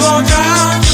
slow down.